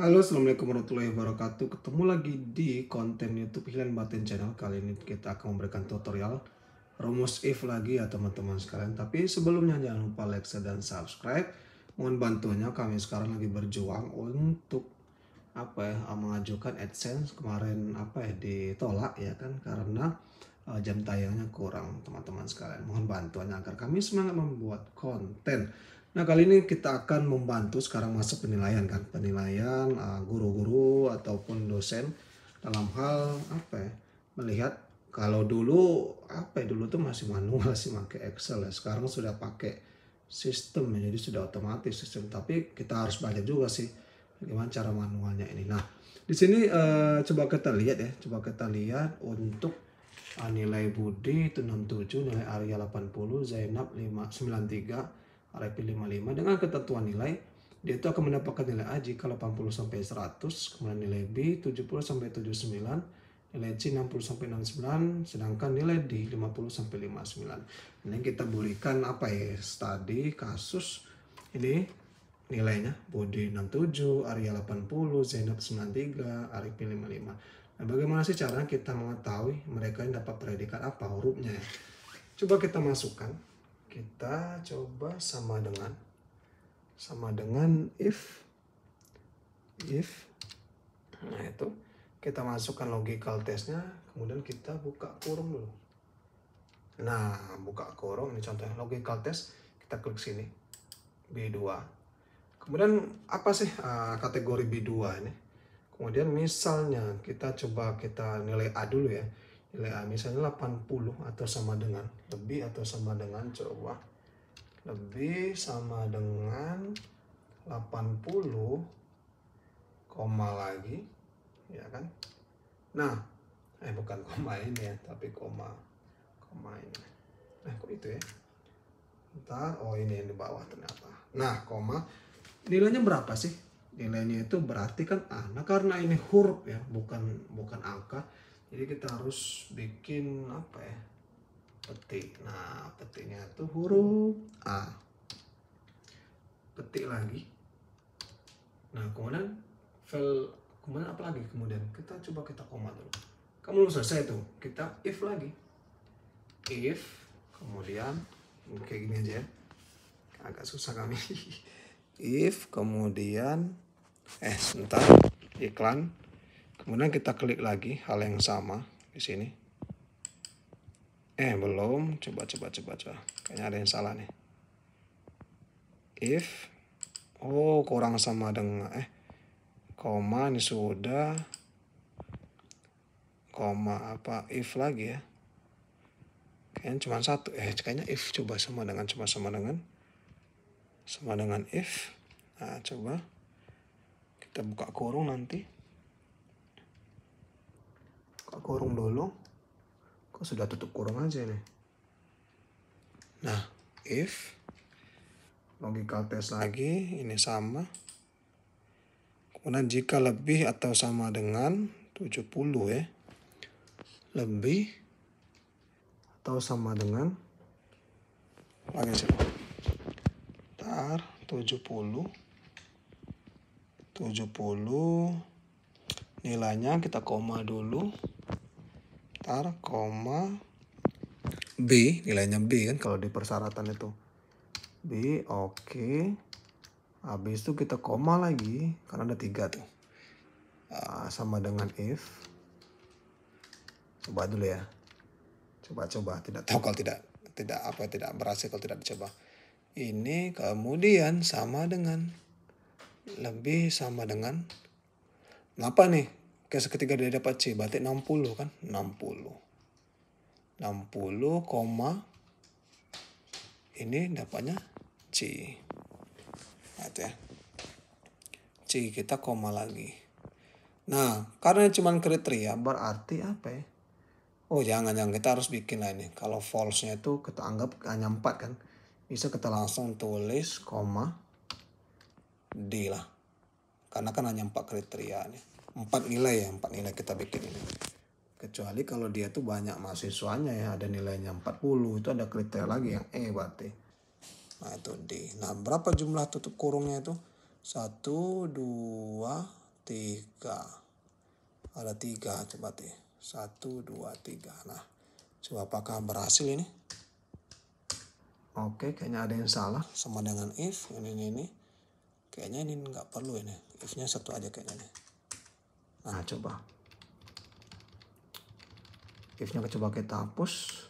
Halo, Assalamualaikum warahmatullahi wabarakatuh. Ketemu lagi di konten YouTube Hilan Batin Channel. Kali ini kita akan memberikan tutorial rumus if lagi ya teman-teman sekalian. Tapi sebelumnya jangan lupa like, share, dan subscribe. Mohon bantuannya kami sekarang lagi berjuang untuk apa ya mengajukan AdSense kemarin apa ya ditolak ya kan karena uh, jam tayangnya kurang teman-teman sekalian. Mohon bantuannya agar kami semangat membuat konten. Nah kali ini kita akan membantu sekarang masuk penilaian kan. Penilaian uh, guru-guru uh, ataupun dosen dalam hal apa ya? Melihat kalau dulu apa ya dulu tuh masih manual sih pakai Excel ya. Sekarang sudah pakai sistem ya jadi sudah otomatis sistem. Tapi kita harus belajar juga sih bagaimana cara manualnya ini. Nah di sini uh, coba kita lihat ya. Coba kita lihat untuk uh, nilai Budi itu 67 nilai Arya 80 Zainab 593 RIP 55 dengan ketentuan nilai dia itu akan mendapatkan nilai A jika 80 sampai 100, kemudian nilai B 70 sampai 79, nilai C 60 sampai 69, sedangkan nilai D 50 sampai 59. Ini kita berikan apa ya? Studi kasus ini nilainya Budi 67, Arya 80, Zainab 93, Arif 55. Nah, bagaimana sih cara kita mengetahui mereka yang dapat predikat apa hurufnya ya? Coba kita masukkan kita coba sama dengan sama dengan if if. Nah itu kita masukkan logical testnya kemudian kita buka kurung dulu. Nah buka kurung ini contohnya logical test kita klik sini B2 kemudian apa sih uh, kategori B2 ini? Kemudian misalnya kita coba kita nilai A dulu ya nilai A misalnya 80 atau sama dengan lebih atau sama dengan coba. Lebih sama dengan 80 koma lagi ya kan? Nah eh bukan koma ini ya tapi koma koma ini. Nah kok itu ya? Ntar oh ini yang di bawah ternyata. Nah koma nilainya berapa sih? Nilainya itu berarti kan A. Nah karena ini huruf ya bukan bukan angka jadi kita harus bikin apa ya? Petik nah petiknya itu huruf A. Petik lagi. Nah kemudian file kemudian apa lagi? Kemudian kita coba kita koma dulu. Kamu belum selesai tuh. Kita if lagi. If kemudian kayak gini aja ya. Agak susah kami. If kemudian eh sebentar. Iklan Kemudian kita klik lagi hal yang sama di sini. Eh, belum. Coba, coba, coba, coba. Kayaknya ada yang salah nih. If. Oh, kurang sama dengan. Eh, koma ini sudah. Koma apa? If lagi ya. Kayaknya cuma satu. Eh, kayaknya if. Coba sama dengan. Coba sama dengan. Sama dengan if. Nah, coba. Kita buka kurung nanti kurung dulu kok sudah tutup kurung aja nih nah if logical test lagi ini sama. Kemudian jika lebih atau sama dengan 70 ya. Lebih atau sama dengan lagi sih tar 70 70 nilainya kita koma dulu. Ntar koma B nilainya B kan kalau di persyaratan itu. B oke. Okay. habis itu kita koma lagi karena ada tiga tuh. Uh, sama dengan if. Coba dulu ya. Coba-coba tidak tahu kalau tidak tidak apa tidak berhasil kalau tidak dicoba. Ini kemudian sama dengan lebih sama dengan apa nih Oke, seketika dia dapat C, berarti 60 kan? 60. 60, koma. Ini dapatnya C. Lihat ya. C kita koma lagi. Nah, karena cuma kriteria berarti apa ya? Oh jangan, jangan. Kita harus bikin lah ini. Kalau false-nya itu kita anggap hanya 4 kan. Bisa kita langsung tulis koma D lah. Karena kan hanya 4 kriteria nih empat nilai ya empat nilai kita bikin ini. Kecuali kalau dia tuh banyak mahasiswanya ya ada nilainya 40 itu ada kriteria lagi yang E berarti. Nah itu D. Nah berapa jumlah tutup kurungnya itu? Satu dua tiga. Ada tiga coba deh satu dua tiga. Nah coba apakah berhasil ini? Oke kayaknya ada yang salah. Sama dengan if ini ini, ini. kayaknya ini nggak perlu ini. If-nya satu aja kayaknya nih nah coba. If-nya coba kita hapus.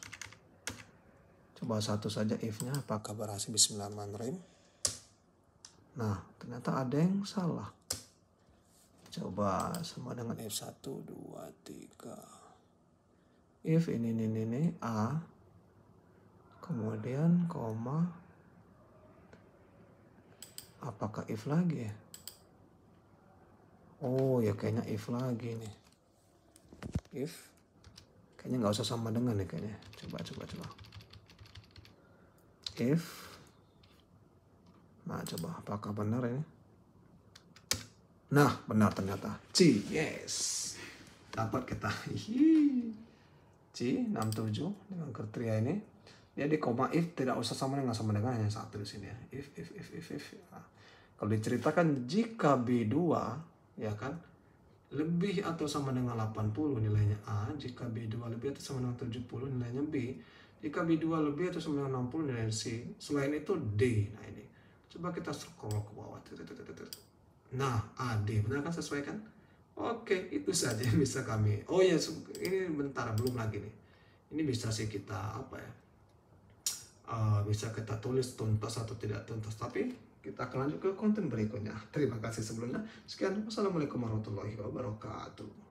Coba satu saja if-nya. Apakah berhasil bismillahirrahmanirrahim. Nah ternyata ada yang salah. Coba sama dengan F1 2 3 if ini ini ini A. Kemudian koma. Apakah if lagi oh ya kayaknya if lagi nih if kayaknya nggak usah sama dengan nih kayaknya coba coba coba if nah coba apakah benar ini Nah, benar ternyata. C, yes. Dapat kita. C, 67 dengan kriteria ini. Dia di koma if tidak usah sama dengan sama dengan hanya satu di sini ya. If, if, if, if, if. Nah, kalau diceritakan jika B2, ya kan, lebih atau sama dengan 80 nilainya A, jika B2 lebih atau sama dengan 70 nilainya B, jika B2 lebih atau sama dengan 60 nilainya C, selain itu D. Nah ini, coba kita scroll ke bawah. Nah, AD benar kan sesuai kan? Oke, itu saja yang bisa kami. Oh ya, ini bentar belum lagi nih. Ini bisa sih kita apa ya? Uh, bisa kita tulis tuntas atau tidak tuntas. Tapi kita akan lanjut ke konten berikutnya. Terima kasih sebelumnya. Sekian. Wassalamualaikum warahmatullahi wabarakatuh.